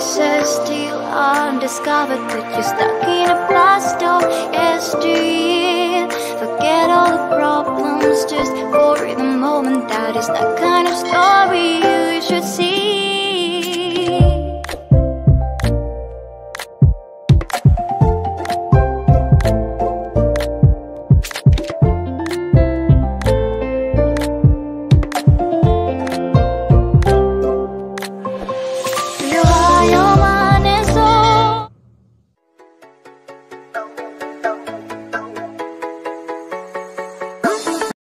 pieces still undiscovered But you're stuck in a blast of SD Forget all the problems just for the moment That is the kind of story you should see.